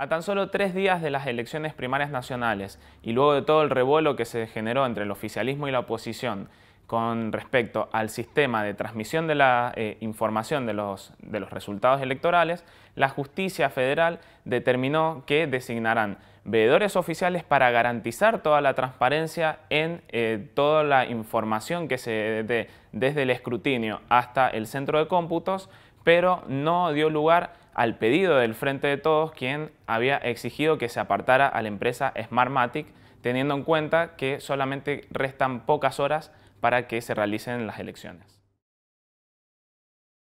A tan solo tres días de las elecciones primarias nacionales y luego de todo el revuelo que se generó entre el oficialismo y la oposición con respecto al sistema de transmisión de la eh, información de los, resultados electorales, la justicia federal determinó que designarán veedores oficiales para garantizar toda la transparencia en eh, toda la información que se dé desde el escrutinio hasta el centro de cómputos, pero no dio lugar al pedido del Frente de Todos, quien había exigido que se apartara a la empresa Smartmatic, teniendo en cuenta que solamente restan pocas horas para que se realicen las elecciones.